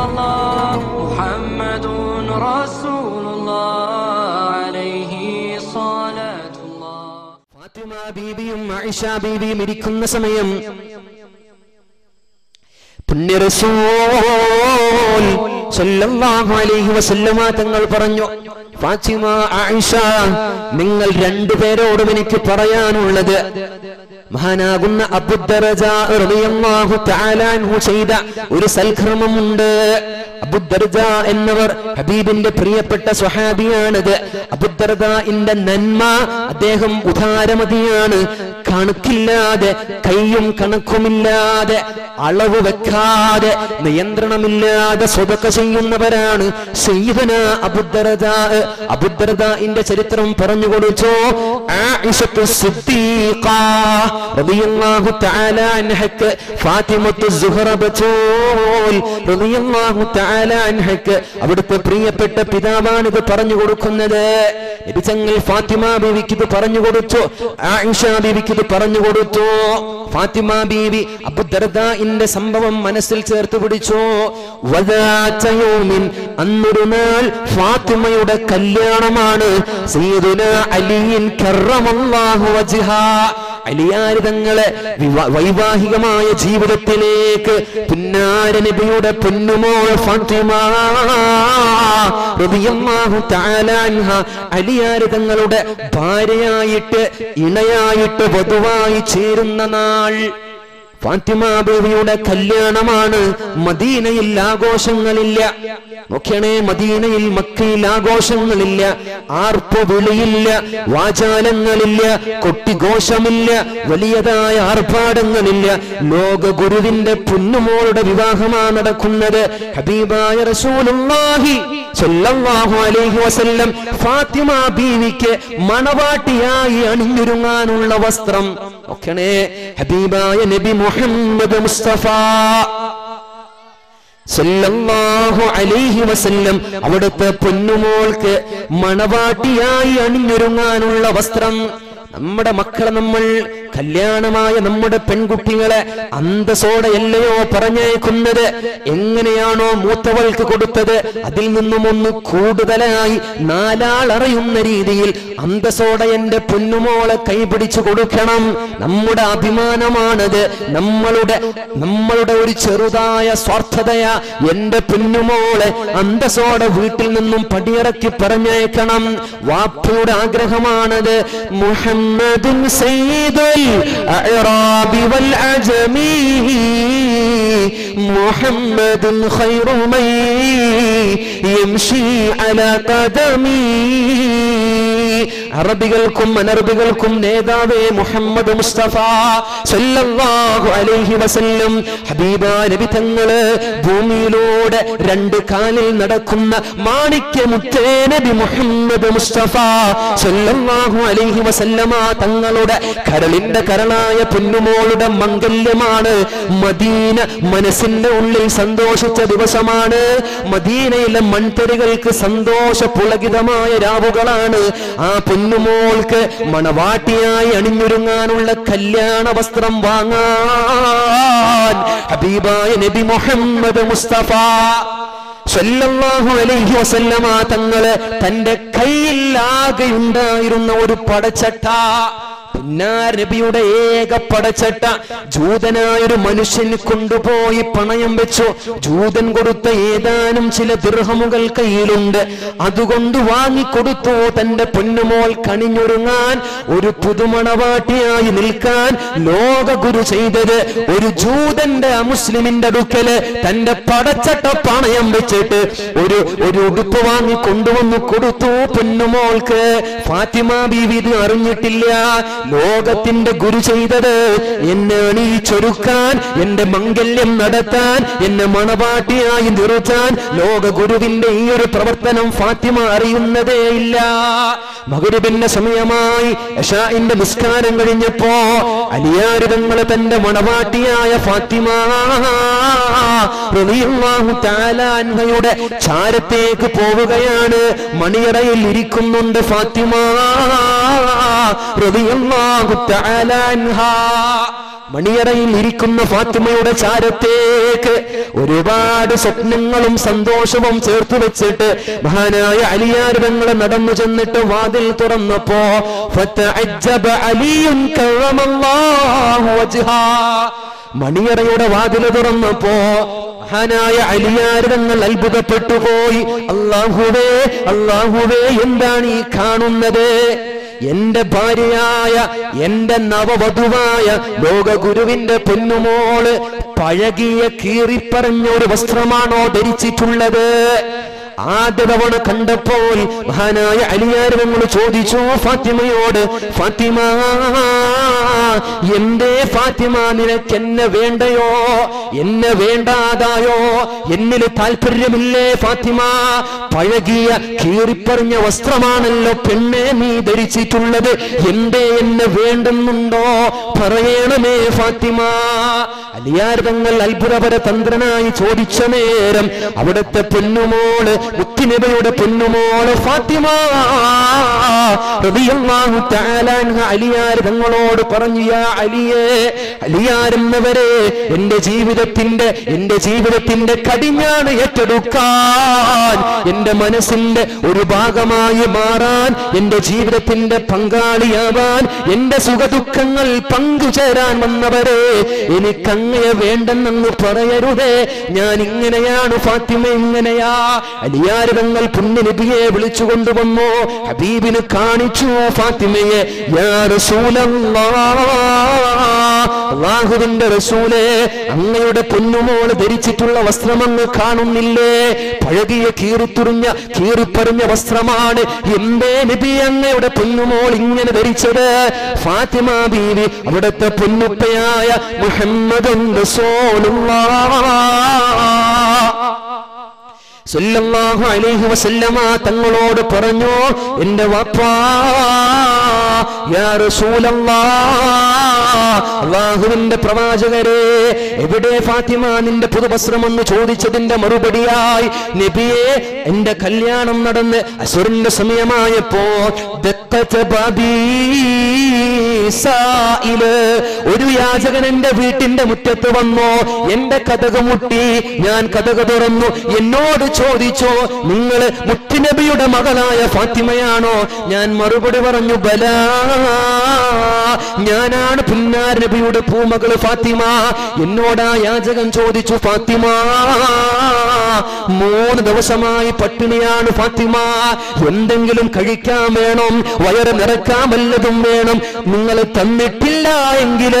الله محمد رسول الله عليه صلاة الله ഫാത്തിമ ബീബിയും ആയിഷ ബീബിയും ഇരിക്കുന്ന സമയം പുണ്യ റസൂൽ സല്ലല്ലാഹു അലൈഹി വസല്ലമ തങ്ങൾ പറഞ്ഞു ഫാത്തിമ ആയിഷ നിങ്ങൾ രണ്ടുപേരോടും എനിക്ക് പറയാനുള്ളത്. മഹാനാകുന്ന തആല അൻഹു ചെയ്ത ഒരു സൽക്രമമുണ്ട്. അബുദ്ദർദ എന്നവർ ഹബീബിന്റെ പ്രിയപ്പെട്ട സ്വഹാബിയാണിത്. അബുദ്ദർദാന്റെ നന്മ അദ്ദേഹം ഉദാരമതിയാണ്. കണക്കില്ലാതെ കയ്യും കണക്കുമില്ലാതെ അളവ് വെക്കാതെ നിയന്ത്രണമില്ലാതെ സ്വതക്ക ചെയ്യുന്നവരാണ് സയ്യിദന അബുദ്ദർദ അബുദ്ദർദാന്റെ ചരിത്രം പറഞ്ഞു കൊടുത്തു? അവിടുത്തെ പ്രിയപ്പെട്ട പിതാവാണ് ഇത് പറഞ്ഞു കൊടുക്കുന്നത്. ഫാത്തിമ ബീവിക്ക് ഇത് പറഞ്ഞു കൊടുത്തു. ആയിഷ ബീവിക്ക് ഇത് പറഞ്ഞു കൊടുത്തു. ഫാത്തിമ ബീവി അബുദർദാഇന്റെ സംഭവം മനസ്സിൽ ചേർത്ത് പിടിച്ചു. അന്നൊരു നാൾ ഫാത്തിമയുടെ കല്യാണമാണ്. അലിയിൻ കറമല്ലാഹു വജ്ഹാ അലിയാര് തങ്ങളെ വിവാ- വൈവാഹികമായ ജീവിതത്തിലേക്ക് പുന്നാര നബിയുടെ പൊന്നുമോൾ അലിയാരിതങ്ങളുടെ ഭാര്യയായിട്ട് ഇണയായിട്ട് വധുവായി ചേരുന്ന നാൾ. ഫാത്തിമ ബീവിയുടെ കല്യാണമാണ്. മദീനയിൽ ആഘോഷങ്ങളില്ല. നോക്കണേ മദീനയിൽ മക്കയിൽ ആഘോഷങ്ങളില്ല. ആർപ്പ് വിളിയില്ല വാചാലങ്ങളില്ല കൊട്ടിഘോഷമില്ല വലിയതായ ആർഭാടങ്ങളില്ല. ലോക ഗുരുവിന്റെ പൊന്നുമോളുടെ വിവാഹമാണ് നടക്കുന്നത്. ഹബീബായ റസൂലുള്ളാഹി സ്വല്ലല്ലാഹു അലൈഹി വസല്ലം ഫാത്തിമ ബീവിക്ക് മണവാട്ടിയായി അണിഞ്ഞൊരുങ്ങാനുള്ള വസ്ത്രം. നോക്കണേ. ഹബീബായ നബി മുഹമ്മദ് മുസ്തഫ. അലൈഹി വസല്ലം. അവിടുത്തെ പൊന്നുമോൾക്ക് മണവാട്ടിയായി അണിഞ്ഞൊരുങ്ങാനുള്ള വസ്ത്രം. നമ്മുടെ മക്കളെ നമ്മൾ കല്യാണമായ നമ്മുടെ പെൺകുട്ടികളെ അന്തസ്സോടെയല്ലയോ പറഞ്ഞേക്കുന്നത് എങ്ങനെയാണോ മൂത്തവൾക്ക് കൊടുത്തത്? അതിൽ നിന്നും ഒന്ന് കൂടുതലായി നാലാളറിയുന്ന രീതിയിൽ അന്തസ്സോടെ എന്റെ പൊന്നുമോളെ കൈപിടിച്ചു കൊടുക്കണം. നമ്മുടെ അഭിമാനമാണത്. നമ്മളുടെ നമ്മളുടെ ഒരു ചെറുതായ സ്വാർത്ഥതയ എന്റെ പൊന്നുമോളെ അന്തസ്സോടെ വീട്ടിൽ നിന്നും പടിയിറക്കി പറഞ്ഞേക്കണം വാപ്പയുടെ ആഗ്രഹമാണത് മുഹമ്മദുൻ സയ്യിദുൽ അഅറാബി വൽ അജമി മുഹമ്മദുൻ ഖൈറു മൻ യംശി അലാ ഖദമി അറബികൾക്കും അനറബികൾക്കും നേതാവേ മുഹമ്മദ് മുസ്തഫ സല്ലല്ലാഹു അലൈഹി വസല്ലം. ഹബീബ നബി തങ്ങൾ ഭൂമിയിലൂടെ രണ്ട് കാലിൽ നടക്കുന്ന മാണിക്യ മുത്തേ നബി മുഹമ്മദ് മുസ്തഫ സല്ലല്ലാഹു അലൈഹി വസല്ലമ തങ്ങളുടെ കരളിന്റെ കരളായ പൊന്നുമോളുടെ മംഗല്യമാണ്. മദീന മനസ്സിന്റെ ഉള്ളിൽ സന്തോഷിച്ച ദിവസമാണ്. മദീനയിലെ മൺതരികൾക്ക് സന്തോഷ പുളകിതമായ രാവുകളാണ്. ആ പൊന്നുമോൾക്ക് മണവാട്ടിയായി അണിഞ്ഞൊരുങ്ങാനുള്ള കല്യാണ വസ്ത്രം വാങ്ങാൻ ഹബീബായ നബി മുഹമ്മദ് മുസ്തഫ അലൈഹി വസല്ലമ തങ്ങൾ തന്റെ കയ്യിൽ ഉണ്ടായിരുന്ന ഒരു പടച്ചട്ട. പുന്നാർ നബിയുടെ ഏക പടച്ചട്ട. ജൂതനായൊരു മനുഷ്യൻ കൊണ്ടുപോയി പണയം വെച്ചു. ജൂതൻ കൊടുത്ത ഏതാനും ചില ദൃഹമുകൾ കയ്യിലുണ്ട്. അതുകൊണ്ട് വാങ്ങിക്കൊടുത്തു. തന്റെ പൊന്നുമോൾ കണിഞ്ഞൊരുങ്ങാൻ ഒരു പുതുമണവാട്ടിയായി നിൽക്കാൻ ലോകഗുരു ചെയ്തത് ഒരു ജൂതന്റെ അമുസ്ലിമിന്റെ അടുക്കൽ തന്റെ പടച്ചട്ട പണയം വെച്ചിട്ട് ഒരു ഒരു ഉടുപ്പ് വാങ്ങി കൊണ്ടുവന്നു കൊടുത്തു പൊന്നുമോൾക്ക്. ഫാത്തിമ ബീവി ഇത് അറിഞ്ഞിട്ടില്ല. ലോകത്തിന്റെ ഗുരു ചെയ്തത് എന്നെ അണിയിച്ചൊരുക്കാൻ എന്റെ മംഗല്യം നടത്താൻ എന്നെ മണവാട്ടിയായി നിർത്താൻ ലോക ഗുരുവിന്റെ ഈ ഒരു പ്രവർത്തനം ഫാത്തിമ അറിയുന്നതേ ഇല്ല. മകുരുബിന്റെ സമയമായി യശാഇന്റെ നിസ്കാരം കഴിഞ്ഞപ്പോ അലിയാരുതങ്ങൾ തന്റെ മണവാട്ടിയായ ഫാത്തിമ ചാരത്തേക്ക് പോവുകയാണ്. മണിയറയിൽ ഇരിക്കുന്നുണ്ട് ഫാത്തിമ മണിയറയിൽ ഇരിക്കുന്ന ഫാത്തിമയുടെ ചാരത്തേക്ക് ഒരുപാട് സ്വപ്നങ്ങളും സന്തോഷവും ചേർത്ത് വെച്ചിട്ട് മഹാനായ അലിയാരിതങ്ങളെ നടന്നു ചെന്നിട്ട് വാതിൽ തുറന്നപ്പോ വജ്ഹാ. മണിയറയുടെ വാതിൽ തുറന്നപ്പോ മഹാനായ അലിയാരിതങ്ങൾ അത്ഭുതപ്പെട്ടു പോയി അള്ളാഹുവേ അള്ളാഹുവേ എന്താണ് ഈ കാണുന്നത്? എന്റെ ഭാര്യയായ എന്റെ നവവധുവായ ലോകഗുരുവിന്റെ പൊന്നുമോൾ പഴകിയ കീറിപ്പറഞ്ഞ ഒരു വസ്ത്രമാണോ ധരിച്ചിട്ടുള്ളത്? ആദ്യ തവണ കണ്ടപ്പോൾ മഹാനായ അലിയാരവങ്ങൾ ചോദിച്ചു ഫാത്തിമയോട് ഫാത്തിമ എന്തേ ഫാത്തിമ നിനക്ക് എന്നെ വേണ്ടയോ? എന്നെ വേണ്ടാതായോ? എന്നിൽ താല്പര്യമില്ലേ ഫാത്തിമ? പഴകിയ കീറിപ്പറിഞ്ഞ വസ്ത്രമാണല്ലോ പെണ്ണെ നീ ധരിച്ചിട്ടുള്ളത്. എന്തേ എന്നെ വേണ്ടുന്നുണ്ടോ? പറയണമേ ഫാത്തിമ. അലിയാരതങ്ങൾ അത്ഭുതപര തന്ത്രനായി ചോദിച്ച നേരം അവിടുത്തെ പൊന്നുമോൾ മുത്തിനബയുടെ പൊന്നുമോൾ ഫാത്തിമ. തങ്ങളോട് പറഞ്ഞു യാ അലിയേ അലിയാരെന്നവരെ എന്റെ ജീവിതത്തിന്റെ എന്റെ ജീവിതത്തിന്റെ കടിഞ്ഞാണ് ഏറ്റെടുക്കാൻ. എന്റെ മനസ്സിന്റെ ഒരു ഭാഗമായി മാറാൻ എന്റെ ജീവിതത്തിന്റെ പങ്കാളിയാവാൻ എന്റെ സുഖദുഃഖങ്ങൾ പങ്കുചേരാൻ വന്നവരെ എനിക്കങ്ങയെ വേണ്ടെന്നു പറയരുതേ. ഞാൻ ഇങ്ങനെയാണ് ഫാത്തിമ ഇങ്ങനെയാ. അലിയാരതങ്ങൾ പുണ്യനബിയെ വിളിച്ചു കൊണ്ടുവന്നു. ഹബീബിന് കാണിച്ചു ഫാത്തിമയെ അള്ളാഹുവിന്റെ റസൂലെ അങ്ങയുടെ പൊന്നുമോൾ ധരിച്ചിട്ടുള്ള വസ്ത്രമെന്ന് കാണുന്നില്ലേ? പഴകിയ കീറിത്തുറിഞ്ഞ കീറിപ്പറിഞ്ഞ വസ്ത്രമാണ് എന്തേ നബി അങ്ങയുടെ പൊന്നുമോൾ ഇങ്ങനെ ധരിച്ചത്? ഫാത്തിമ ബീവി അവിടുത്തെ പൊന്നുപ്പയായ മുഹമ്മദ് സല്ലല്ലാഹു അലൈഹി വസല്ലമ തങ്ങളോട് പറഞ്ഞു എന്റെ വാപ്പാ അള്ളാഹുവിന്റെ പ്രവാചകരെ എവിടെ ഫാത്തിമ നിന്റെ പുതുവസ്ത്രം എന്ന് ചോദിച്ചതിന്റെ മറുപടിയായി നബിയെ എന്റെ കല്യാണം നടന്ന് അസുറിന്റെ സമയമായപ്പോ ഒരു യാചകൻ എന്റെ വീട്ടിന്റെ മുറ്റത്ത് വന്നു എന്റെ കഥക മുട്ടി ഞാൻ കഥക തുറന്നു എന്നോട് ചോദിച്ചു നിങ്ങൾ മുത്തുനബിയുടെ മകളായ ഫാത്തിമയാണോ? ഞാൻ മറുപടി പറഞ്ഞു ബലാ ഞാനാണ് പുന്നാർ നബിയുടെ പൂമകൾ ഫാത്തിമ. എന്നോടാ യാചകൻ ചോദിച്ചു ഫാത്തിമ മൂന്ന് ദിവസമായി പട്ടിണിയാണ് ഫാത്തിമ. എന്തെങ്കിലും കഴിക്കാൻ വേണം വയറ് നിറക്കാൻ വല്ലതും വേണം. നിങ്ങൾ തന്നിട്ടില്ല എങ്കിൽ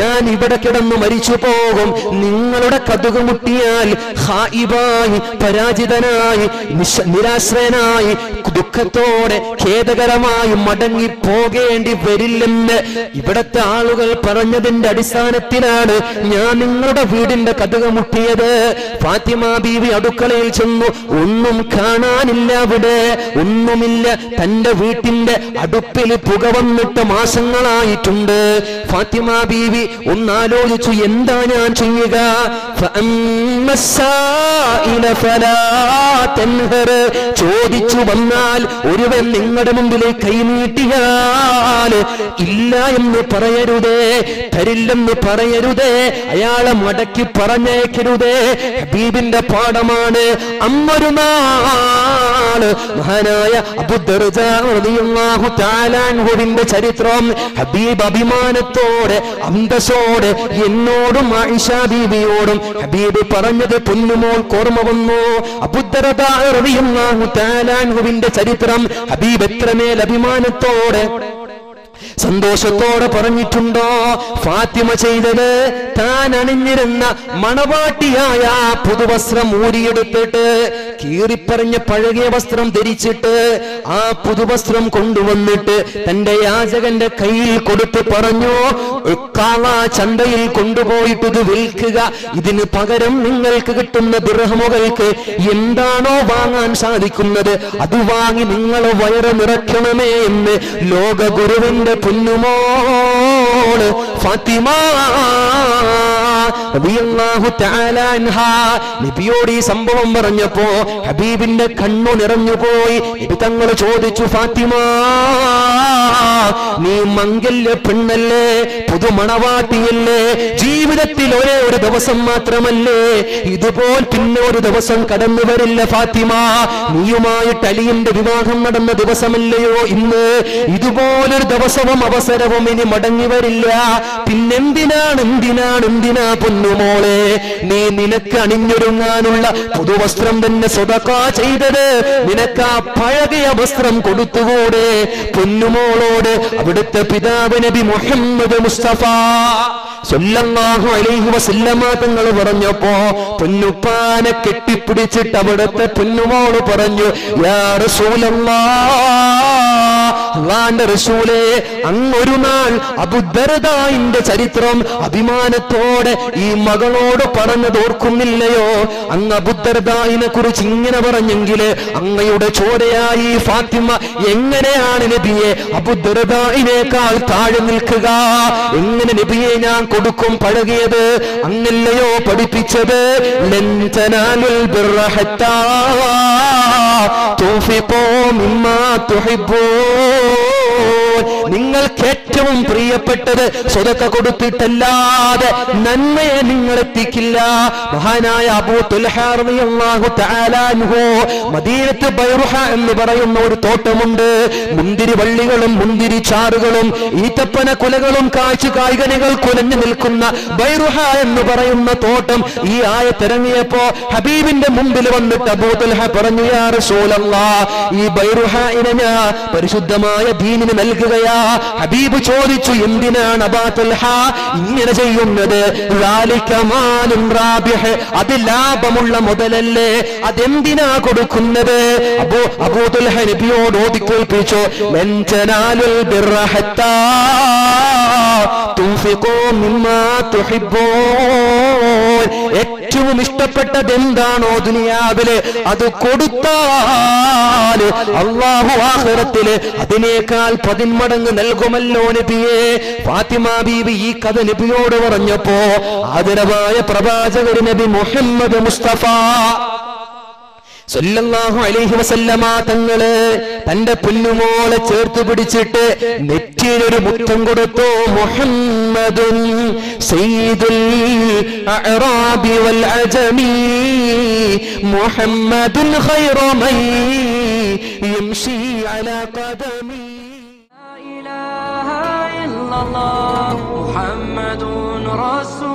ഞാൻ ഇവിടെ കിടന്നു മരിച്ചു പോകും നിങ്ങളുടെ കതുക് മുട്ടിയാൽ ഹായിബായി പരാജിതനായി നിശ- നിരാശ്രയനായി ദുഃഖത്തോടെ ഖേദകരമായി മടങ്ങി പോകേണ്ടി വരില്ലെന്ന് ഇവിടത്തെ ആളുകൾ പറഞ്ഞതിന്റെ അടിസ്ഥാനത്തിലാണ് ഞാൻ നിങ്ങളുടെ വീടിന്റെ കതുക മുട്ടിയത് ഫാത്തിമ ബീവി അടുക്കളയിൽ ചെന്നു ഒന്നും കാണാനില്ല അവിടെ ഒന്നുമില്ല തന്റെ വീട്ടിന്റെ അടുപ്പിൽ പുക വന്നിട്ട് മാസങ്ങളായിട്ടുണ്ട് ഫാത്തിമ ബീവി ഒന്നാലോചിച്ചു എന്താ ഞാൻ ചെയ്യുക فأما السائل فلا تنهر. ചോദിച്ചു വന്നാൽ ഒരുവൻ നിങ്ങളുടെ മുമ്പിൽ കൈനീട്ടിയാൽ ഇല്ല എന്ന് പറയരുതേ തരില്ലെന്ന് പറയരുതേ അയാളെ മടക്കി പറഞ്ഞേക്കരുതേ ഹബീബിന്റെ പാഠമാണ് അമ്മൊരു നാൾ മഹാനായ അബുദർജാഹു താലാൻഹുവിന്റെ ചരിത്രം ഹബീബ് അഭിമാനത്തോടെ അന്തസ്സോടെ എന്നോടും ആയിഷ ബീബിയോടും ഹബീബ് പറഞ്ഞത് പൊന്നുമോൾ ഓർമ്മ വന്നു. അബുദർജാഹു താലാൻഹുവിന്റെ ചരിത്രം ഹബീബ് എത്രമേൽ അഭിമാനത്തോടെ സന്തോഷത്തോടെ പറഞ്ഞിട്ടുണ്ടോ? ഫാത്തിമ ചെയ്തത് താൻ അണിഞ്ഞിരുന്ന മണവാട്ടിയായ പുതുവസ്ത്രം ഊരിയെടുത്തിട്ട് കീറിപ്പറഞ്ഞ പഴകിയ വസ്ത്രം ധരിച്ചിട്ട് ആ പുതുവസ്ത്രം കൊണ്ടുവന്നിട്ട് തന്റെ യാചകന്റെ കയ്യിൽ കൊടുത്ത് പറഞ്ഞു ചന്തയിൽ കൊണ്ടുപോയിട്ട് ഇത് വിൽക്കുക. ഇതിന് പകരം നിങ്ങൾക്ക് കിട്ടുന്ന ദൃഹമുകൾക്ക് എന്താണോ വാങ്ങാൻ സാധിക്കുന്നത് അത് വാങ്ങി നിങ്ങൾ വയറ് നിറയ്ക്കണമേ എന്ന് ലോക ഗുരുവിന്റെ പൊന്നുമോൾ ഫാത്തിമ നബിയോട് ഈ സംഭവം പറഞ്ഞപ്പോ ഹബീബിന്റെ കണ്ണു നിറഞ്ഞുപോയി നബി തങ്ങൾ ചോദിച്ചു ഫാത്തിമ നീ മംഗല്യ പെണ്ണല്ലേ? പുതുമണവാട്ടിയല്ലേ? ജീവിതത്തിൽ ഒരേ ഒരു ദിവസം മാത്രമല്ലേ? ഇതുപോൽ പിന്നെ ഒരു ദിവസം കടന്നു വരില്ല ഫാത്തിമ. നീയുമായിട്ട് അലിയന്റെ വിവാഹം നടന്ന ദിവസമല്ലയോ ഇന്ന്? ഇതുപോലൊരു ദിവസവും അവസരവും ഇനി മടങ്ങി വരില്ല. പിന്നെന്തിനാണ് എന്തിനാണ് എന്തിനാ പൊന്നുമോളെ നീ നിനക്ക് അണിഞ്ഞൊരുങ്ങാനുള്ള പുതുവസ്ത്രം തന്നെ സ്വതക്കാ ചെയ്തത്. നിനക്ക് ആ പഴകിയ വസ്ത്രം കൊടുത്തുകൂടെ. പൊന്നുമോളോട് അവിടുത്തെ പിതാവ് നബി മുഹമ്മദ് മുസ്തഫ സല്ലല്ലാഹു അലൈഹി വസല്ലമ പറഞ്ഞപ്പോ പൊന്നുപ്പാനെ കെട്ടിപ്പിടിച്ചിട്ട് അവിടുത്തെ പൊന്നുമോൾ പറഞ്ഞു യാ റസൂലല്ലാഹ് റസൂലേ അങ്ങൊരു നാൾ അബുദർദായിന്റെ ചരിത്രം അഭിമാനത്തോടെ ഈ മകളോട് പറഞ്ഞത് ഓർക്കുന്നില്ലയോ? അങ്ങ് അബുദർദായിനെ കുറിച്ച് ഇങ്ങനെ പറഞ്ഞെങ്കിൽ അങ്ങയുടെ ചോരയായി ഫാത്തിമ എങ്ങനെയാണ് നബിയെ അബുദർദായിനേക്കാൾ താഴെ നിൽക്കുക? എങ്ങനെ നബിയെ ഞാൻ കൊടുക്കും പഴകിയത്? അങ്ങല്ലയോ പഠിപ്പിച്ചത്? ലൻ തനാലുൽ ബിർറ ഹത്താ. തുൻഫിഖൂ മിമ്മാ തുഹിബ്ബൂൻ നിങ്ങൾക്ക് ഏറ്റവും പ്രിയപ്പെട്ടത് സ്വതക്ക കൊടുത്തിട്ടല്ലാതെ നന്മയെ നിങ്ങൾ എത്തിക്കില്ല മഹാനായ മദീനത്ത് ബൈറുഹ എന്ന് പറയുന്ന ഒരു തോട്ടമുണ്ട്. മുന്തിരി വള്ളികളും മുന്തിരി ചാറുകളും ഈത്തപ്പന കുലകളും കാഴ്ച കായികനികൾ കുലഞ്ഞു നിൽക്കുന്ന ബൈറുഹ എന്ന് പറയുന്ന തോട്ടം ഈ ആയ തിരങ്ങിയപ്പോ ഹബീബിന്റെ മുമ്പിൽ വന്നിട്ട് അബൂതുൽഹ പറഞ്ഞു ഈ ബൈറുഹ ഇനഞ്ഞ പരിശുദ്ധമായ ഹബീബിന് നൽകുകയാ. ഹബീബ് ചോദിച്ചു എന്തിനാണ് ഇങ്ങനെ ചെയ്യുന്നത്? അത് ലാഭമുള്ള മുതലല്ലേ. അതെന്തിനാ കൊടുക്കുന്നത്? അബോ അബൂതുൽഹ നബിയോട് ഓതിക്കേൽപ്പിച്ചു ഏറ്റവും ഇഷ്ടപ്പെട്ടത് എന്താണോ ദുനിയാവിൽ അത് കൊടുത്താൽ അള്ളാഹു ആഹ്റത്തിൽ അതിനേക്കാൾ പതിന്മടങ്ങ് നൽകുമല്ലോ നബിയെ ഫാത്തിമ ബീബി ഈ കഥ നബിയോട് പറഞ്ഞപ്പോ ആദരവായ പ്രവാചകർ നബി മുഹമ്മദ് മുസ്തഫ സല്ലല്ലാഹു അലൈഹി വസല്ലമ തങ്ങൾ തന്റെ പുല്ലുമോളെ ചേർത്ത് പിടിച്ചിട്ട് നെറ്റിയിലൊരു മുത്തം കൊടുത്തു. മുഹമ്മദുൻ സയ്യിദുൽ അഅറാബി വൽ അജമി. മുഹമ്മദുൻ ഖൈറു മൻ യംശി അലാ ഖദമി. رسول